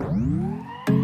you.